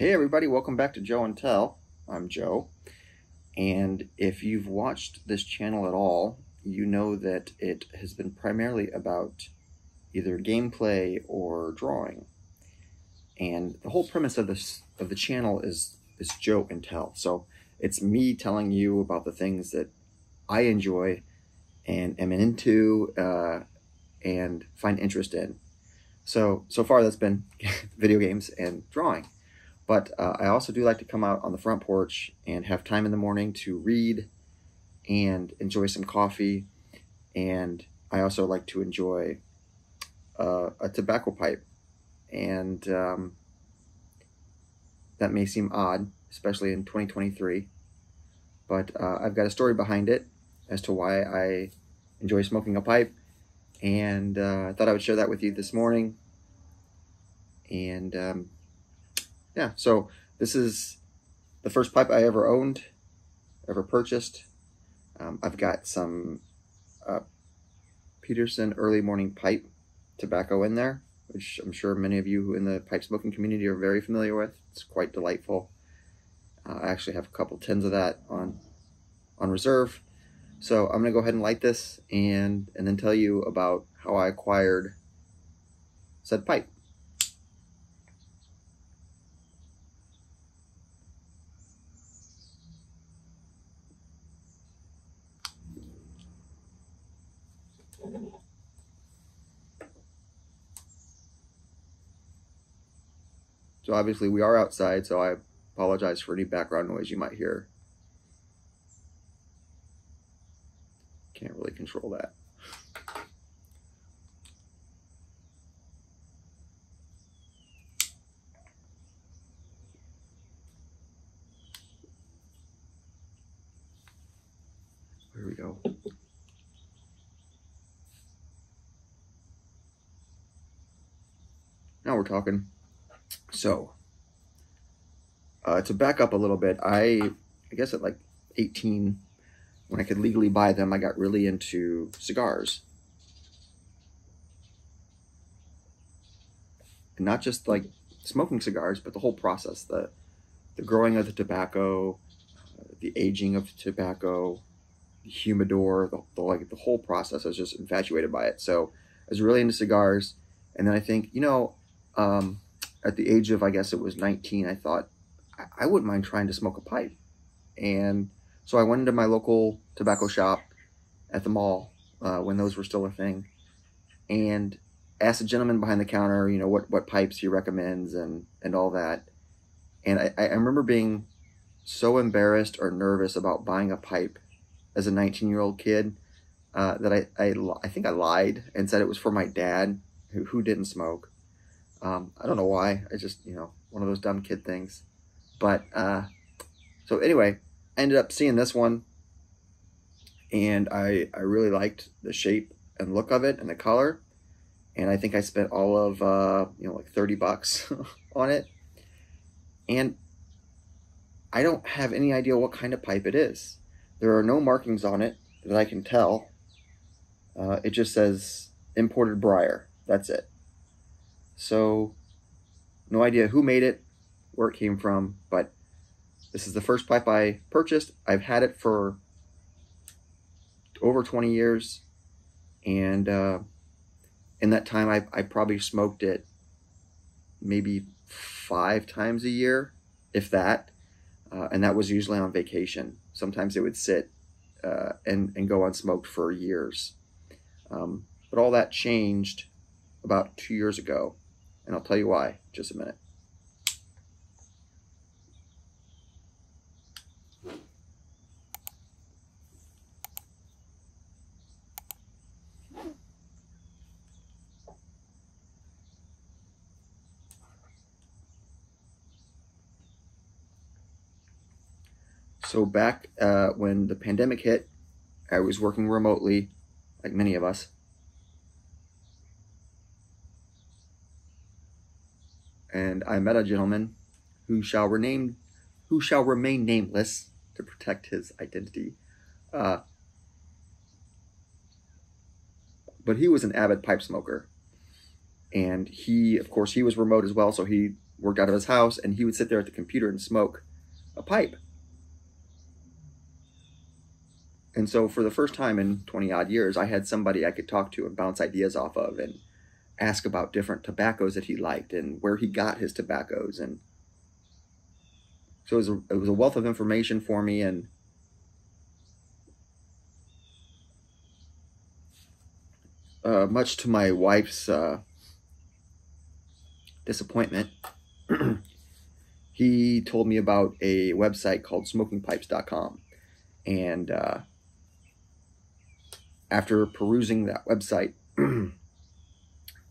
Hey everybody, welcome back to Joe and Tell. I'm Joe. And if you've watched this channel at all, you know that it has been primarily about either gameplay or drawing. And the whole premise of this of the channel is is Joe and Tell. So it's me telling you about the things that I enjoy and am into uh, and find interest in. So so far that's been video games and drawing. But uh, I also do like to come out on the front porch and have time in the morning to read and enjoy some coffee. And I also like to enjoy uh, a tobacco pipe. And um, that may seem odd, especially in 2023. But uh, I've got a story behind it as to why I enjoy smoking a pipe. And uh, I thought I would share that with you this morning. And um, yeah, so this is the first pipe I ever owned, ever purchased. Um, I've got some uh, Peterson early morning pipe tobacco in there, which I'm sure many of you in the pipe smoking community are very familiar with. It's quite delightful. Uh, I actually have a couple tins of that on on reserve. So I'm gonna go ahead and light this and and then tell you about how I acquired said pipe. So obviously we are outside, so I apologize for any background noise you might hear. Can't really control that. Here we go. Now we're talking. So, uh, to back up a little bit, I, I guess at like 18, when I could legally buy them, I got really into cigars. And not just like smoking cigars, but the whole process, the, the growing of the tobacco, uh, the aging of the tobacco, the humidor, the, the, like the whole process. I was just infatuated by it. So I was really into cigars. And then I think, you know, um, at the age of, I guess it was 19, I thought, I, wouldn't mind trying to smoke a pipe. And so I went into my local tobacco shop at the mall uh, when those were still a thing and asked the gentleman behind the counter, you know, what, what pipes he recommends and, and all that. And I, I remember being so embarrassed or nervous about buying a pipe as a 19 year old kid uh, that I, I, I think I lied and said it was for my dad who, who didn't smoke. Um, I don't know why. I just, you know, one of those dumb kid things. But, uh, so anyway, I ended up seeing this one and I, I really liked the shape and look of it and the color. And I think I spent all of, uh, you know, like 30 bucks on it. And I don't have any idea what kind of pipe it is. There are no markings on it that I can tell. Uh, it just says imported briar. That's it. So, no idea who made it, where it came from, but this is the first pipe I purchased. I've had it for over 20 years, and uh, in that time, I, I probably smoked it maybe five times a year, if that, uh, and that was usually on vacation. Sometimes it would sit uh, and, and go unsmoked for years. Um, but all that changed about two years ago and I'll tell you why just a minute. So back uh, when the pandemic hit, I was working remotely, like many of us, and I met a gentleman who shall remain who shall remain nameless to protect his identity. Uh, but he was an avid pipe smoker, and he, of course, he was remote as well. So he worked out of his house, and he would sit there at the computer and smoke a pipe. And so, for the first time in 20 odd years, I had somebody I could talk to and bounce ideas off of and ask about different tobaccos that he liked and where he got his tobaccos. And so, it was a, it was a wealth of information for me. And uh, much to my wife's uh, disappointment, he told me about a website called smokingpipes.com. And uh, after perusing that website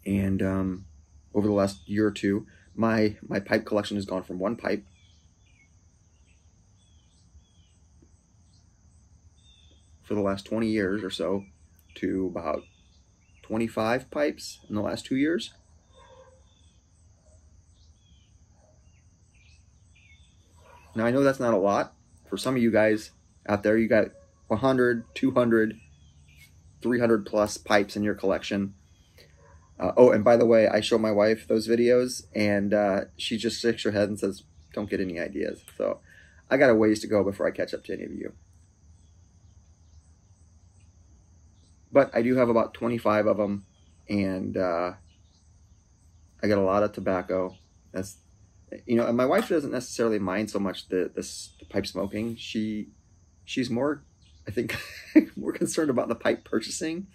and um, over the last year or two, my, my pipe collection has gone from one pipe for the last 20 years or so to about 25 pipes in the last two years. Now, I know that's not a lot. For some of you guys out there, you got 100, 200, 300 plus pipes in your collection. Uh, oh, and by the way, I show my wife those videos, and uh, she just shakes her head and says, don't get any ideas. So I got a ways to go before I catch up to any of you. But I do have about 25 of them, and uh, I got a lot of tobacco. That's you know, and my wife doesn't necessarily mind so much the the pipe smoking. She she's more, I think, more concerned about the pipe purchasing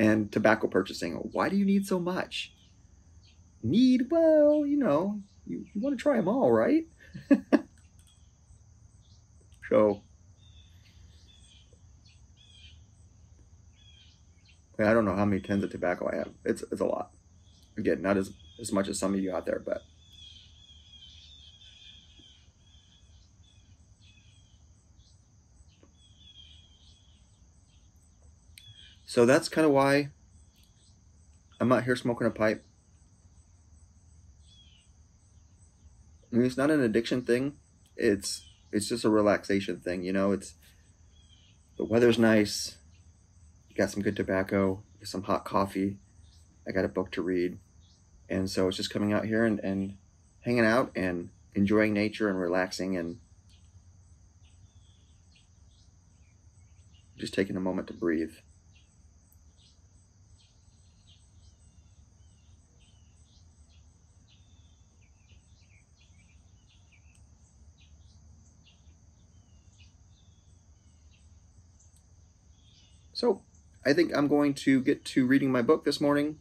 and tobacco purchasing. Why do you need so much? Need well, you know, you, you want to try them all, right? so. I don't know how many tins of tobacco I have. It's, it's a lot. Again, not as, as much as some of you out there, but So that's kind of why I'm out here smoking a pipe. I mean, it's not an addiction thing. It's it's just a relaxation thing, you know. It's the weather's nice. You got some good tobacco, some hot coffee. I got a book to read, and so it's just coming out here and, and hanging out and enjoying nature and relaxing and just taking a moment to breathe. So I think I'm going to get to reading my book this morning.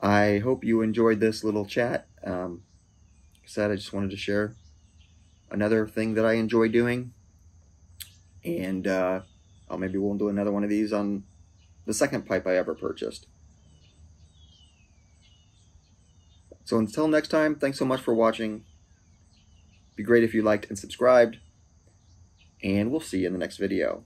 I hope you enjoyed this little chat. Um, like I said, I just wanted to share another thing that I enjoy doing. And uh, oh, maybe we'll do another one of these on the second pipe I ever purchased. So until next time, thanks so much for watching. Be great if you liked and subscribed. And we'll see you in the next video.